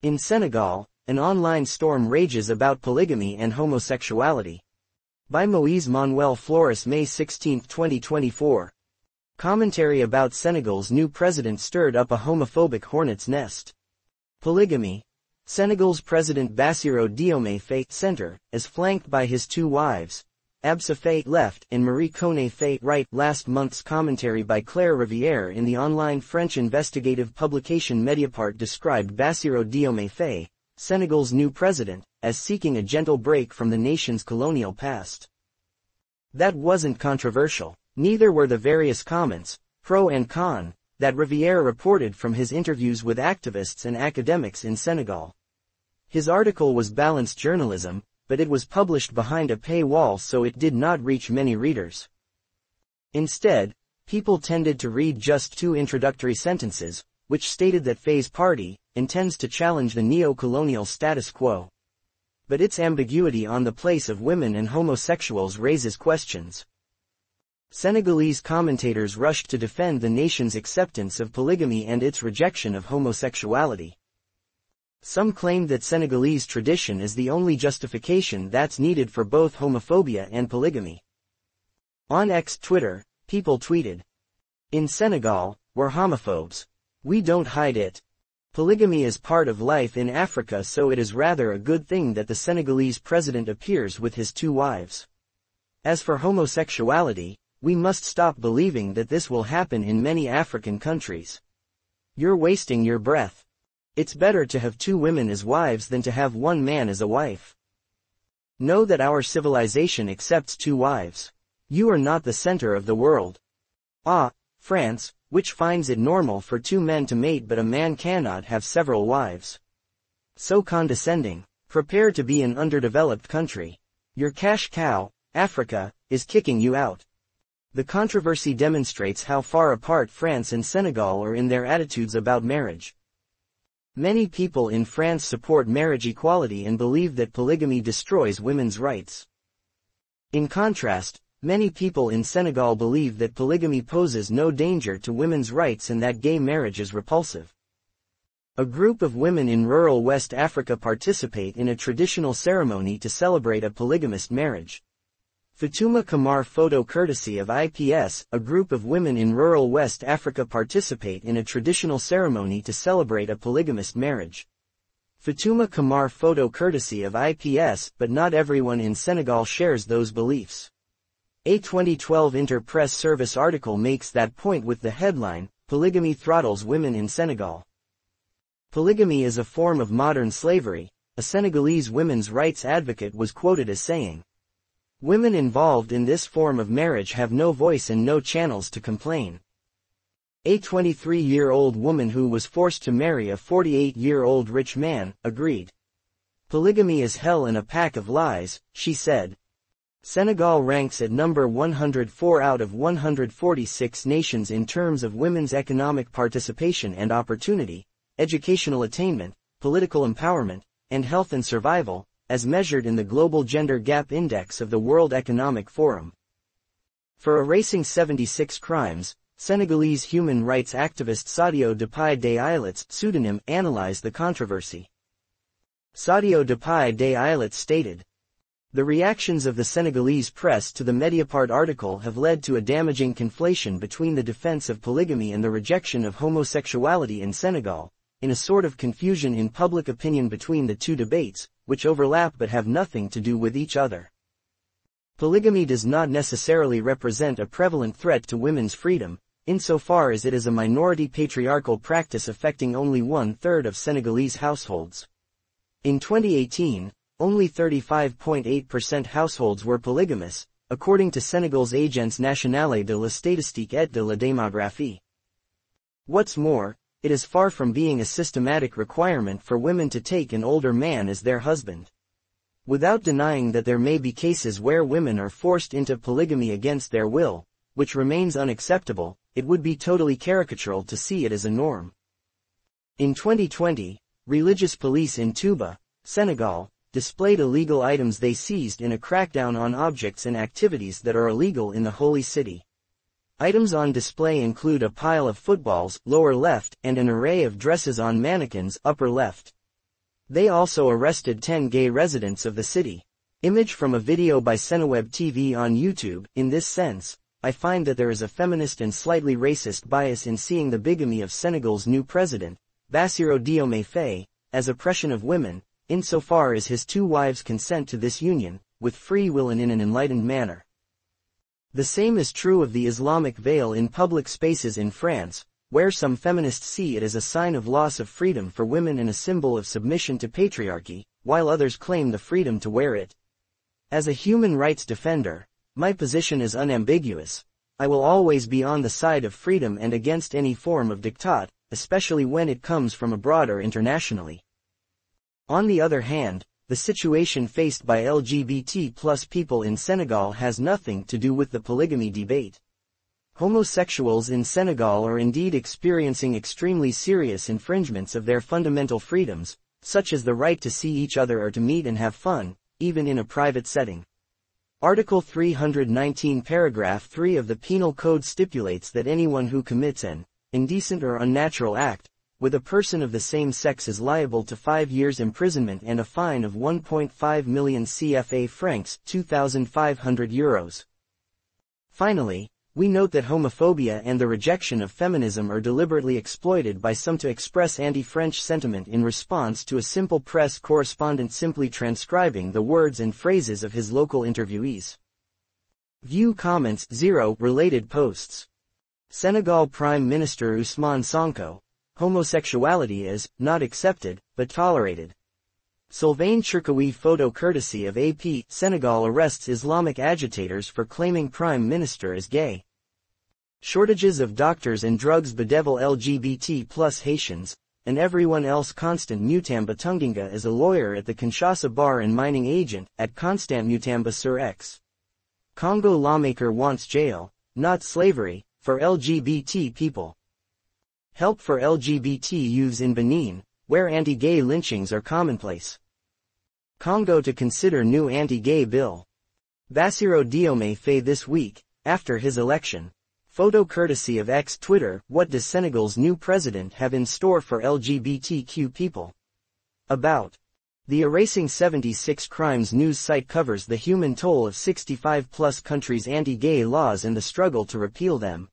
In Senegal, an online storm rages about polygamy and homosexuality. By Moise Manoël-Florisse May 16, 2024. Commentary about Senegal's new president stirred up a homophobic hornet's nest. Polygamy. Senegal's President Bassirou Diomaye Faye center, is flanked by his two wives, Absa Faye left and Marie Khone Faye right last month's commentary by Clair Rivière in the online French investigative publication Mediapart described Bassirou Diomaye Faye, Senegal's new president, as seeking a gentle break from the nation's colonial past. That wasn't controversial, neither were the various comments, pro and con, that Rivière reported from his interviews with activists and academics in Senegal. His article was balanced journalism, but it was published behind a paywall so it did not reach many readers. Instead, people tended to read just two introductory sentences, which stated that Faye's party intends to challenge the neo-colonial status quo. But its ambiguity on the place of women and homosexuals raises questions. Senegalese commentators rushed to defend the nation's acceptance of polygamy and its rejection of homosexuality. Some claim that Senegalese tradition is the only justification that's needed for both homophobia and polygamy. On X Twitter, people tweeted. In Senegal, we're homophobes. We don't hide it. Polygamy is part of life in Africa so it is rather a good thing that the Senegalese president appears with his two wives. As for homosexuality, we must stop believing that this will happen in many African countries. You're wasting your breath. It's better to have two women as wives than to have one man as a wife. Know that our civilization accepts two wives. You are not the center of the world. Ah, France, which finds it normal for two men to mate but a man cannot have several wives. So condescending. Prepare to be an underdeveloped country. Your cash cow, Africa, is kicking you out. The controversy demonstrates how far apart France and Senegal are in their attitudes about marriage. Many people in France support marriage equality and believe that polygamy destroys women's rights. In contrast, many people in Senegal believe that polygamy poses no danger to women's rights and that gay marriage is repulsive. A group of women in rural West Africa participate in a traditional ceremony to celebrate a polygamist marriage. Fatuma Kamar photo courtesy of IPS, a group of women in rural West Africa participate in a traditional ceremony to celebrate a polygamist marriage. Fatuma Kamar photo courtesy of IPS, but not everyone in Senegal shares those beliefs. A 2012 Inter-Press Service article makes that point with the headline, Polygamy Throttles Women in Senegal. Polygamy is a form of modern slavery, a Senegalese women's rights advocate was quoted as saying. Women involved in this form of marriage have no voice and no channels to complain. A 23-year-old woman who was forced to marry a 48-year-old rich man, agreed. Polygamy is hell and a pack of lies, she said. Senegal ranks at number 104 out of 146 nations in terms of women's economic participation and opportunity, educational attainment, political empowerment, and health and survival, as measured in the Global Gender Gap Index of the World Economic Forum. For erasing 76 crimes, Senegalese human rights activist Sadio Depay des Islets pseudonym analyzed the controversy. Sadio Depay des Islets stated, The reactions of the Senegalese press to the Mediapart article have led to a damaging conflation between the defense of polygamy and the rejection of homosexuality in Senegal, in a sort of confusion in public opinion between the two debates, which overlap but have nothing to do with each other. Polygamy does not necessarily represent a prevalent threat to women's freedom, insofar as it is a minority patriarchal practice affecting only one-third of Senegalese households. In 2018, only 35.8% households were polygamous, according to Senegal's Agence Nationale de la Statistique et de la Démographie. What's more, it is far from being a systematic requirement for women to take an older man as their husband. Without denying that there may be cases where women are forced into polygamy against their will, which remains unacceptable, it would be totally caricatural to see it as a norm. In 2020, religious police in Touba, Senegal, displayed illegal items they seized in a crackdown on objects and activities that are illegal in the holy city. Items on display include a pile of footballs, lower left, and an array of dresses on mannequins, upper left. They also arrested 10 gay residents of the city. Image from a video by Seneweb TV on YouTube, in this sense, I find that there is a feminist and slightly racist bias in seeing the bigamy of Senegal's new president, Bassirou Diomaye Faye, as oppression of women, insofar as his two wives consent to this union, with free will and in an enlightened manner. The same is true of the Islamic veil in public spaces in France, where some feminists see it as a sign of loss of freedom for women and a symbol of submission to patriarchy, while others claim the freedom to wear it. As a human rights defender, my position is unambiguous. I will always be on the side of freedom and against any form of diktat, especially when it comes from abroad or internationally. On the other hand, the situation faced by LGBT plus people in Senegal has nothing to do with the polygamy debate. Homosexuals in Senegal are indeed experiencing extremely serious infringements of their fundamental freedoms, such as the right to see each other or to meet and have fun, even in a private setting. Article 319 paragraph 3 of the Penal Code stipulates that anyone who commits an indecent or unnatural act with a person of the same sex is liable to five years imprisonment and a fine of 1.5 million CFA francs 2,500 euros. Finally, we note that homophobia and the rejection of feminism are deliberately exploited by some to express anti-French sentiment in response to a simple press correspondent simply transcribing the words and phrases of his local interviewees. View comments 0 related posts. Senegal Prime Minister Ousmane Sonko, homosexuality is not accepted, but tolerated. Sylvain Cherkaoui photo courtesy of AP, Senegal arrests Islamic agitators for claiming Prime Minister is gay. Shortages of doctors and drugs bedevil LGBT plus Haitians, and everyone else Constant Mutamba Tungunga is a lawyer at the Kinshasa bar and mining agent at Constant Mutamba Sur X. Congo lawmaker wants jail, not slavery, for LGBT people. Help for LGBT youths in Benin, where anti-gay lynchings are commonplace. Congo to consider new anti-gay bill. Bassirou Diomaye Faye this week, after his election. Photo courtesy of X Twitter, what does Senegal's new president have in store for LGBTQ people? About. The Erasing 76 Crimes news site covers the human toll of 65 plus countries' anti-gay laws and the struggle to repeal them.